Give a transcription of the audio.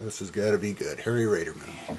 This has got to be good. Harry Raderman.